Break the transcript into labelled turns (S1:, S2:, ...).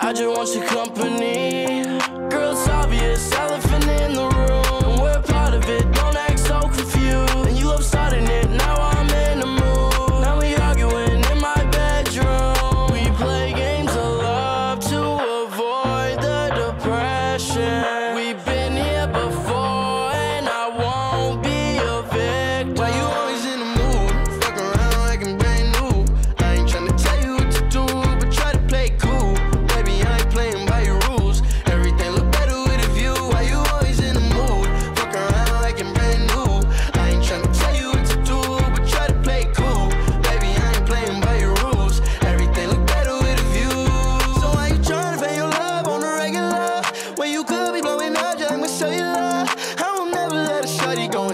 S1: I just want your company.